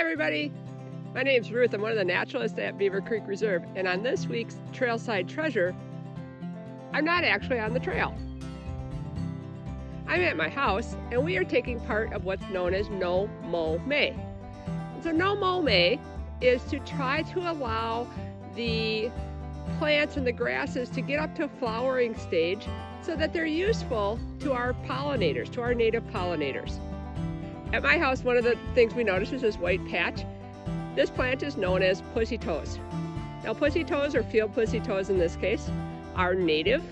everybody! My name's Ruth. I'm one of the naturalists at Beaver Creek Reserve, and on this week's Trailside Treasure, I'm not actually on the trail. I'm at my house, and we are taking part of what's known as No Mow May. So No Mow May is to try to allow the plants and the grasses to get up to a flowering stage so that they're useful to our pollinators, to our native pollinators. At my house, one of the things we notice is this white patch. This plant is known as pussy toes. Now pussy toes, or field pussy toes in this case, are native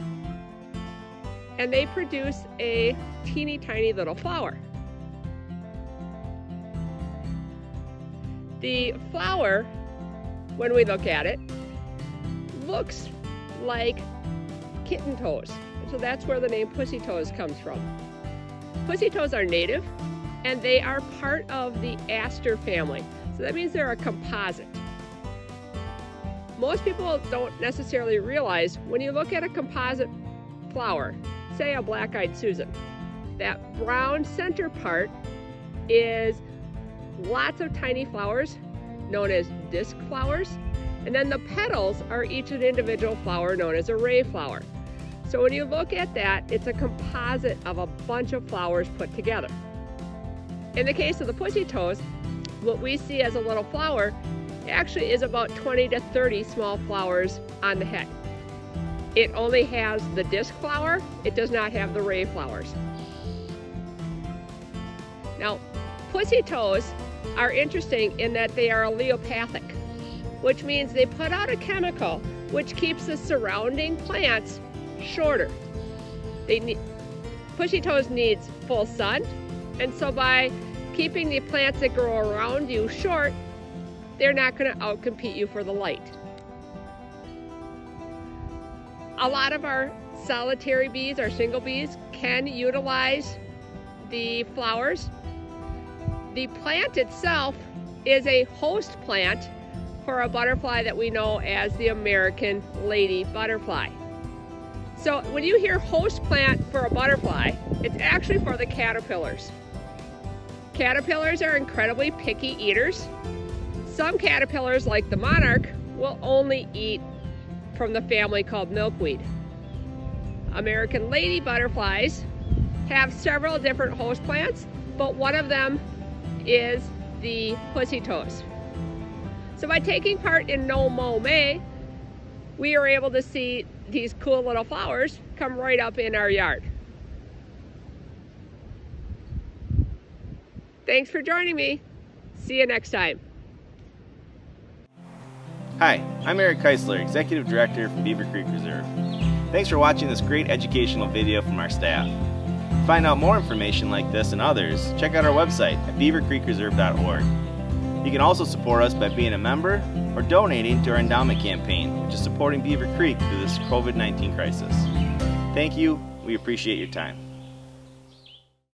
and they produce a teeny tiny little flower. The flower, when we look at it, looks like kitten toes. So that's where the name pussy toes comes from. Pussy toes are native and they are part of the aster family. So that means they're a composite. Most people don't necessarily realize when you look at a composite flower, say a black-eyed Susan, that brown center part is lots of tiny flowers known as disc flowers. And then the petals are each an individual flower known as a ray flower. So when you look at that, it's a composite of a bunch of flowers put together. In the case of the pussy toes, what we see as a little flower actually is about 20 to 30 small flowers on the head. It only has the disc flower, it does not have the ray flowers. Now, pussy toes are interesting in that they are allelopathic, which means they put out a chemical which keeps the surrounding plants shorter. They need, pussy toes needs full sun, and so by keeping the plants that grow around you short, they're not going to outcompete you for the light. A lot of our solitary bees, our single bees, can utilize the flowers. The plant itself is a host plant for a butterfly that we know as the American lady butterfly. So when you hear host plant for a butterfly, it's actually for the caterpillars. Caterpillars are incredibly picky eaters. Some caterpillars, like the monarch, will only eat from the family called milkweed. American lady butterflies have several different host plants, but one of them is the pussy toes. So by taking part in No Mow May, we are able to see these cool little flowers come right up in our yard. Thanks for joining me. See you next time. Hi, I'm Eric Keisler, Executive Director from Beaver Creek Reserve. Thanks for watching this great educational video from our staff. To find out more information like this and others, check out our website at beavercreekreserve.org. You can also support us by being a member or donating to our endowment campaign, which is supporting Beaver Creek through this COVID-19 crisis. Thank you. We appreciate your time.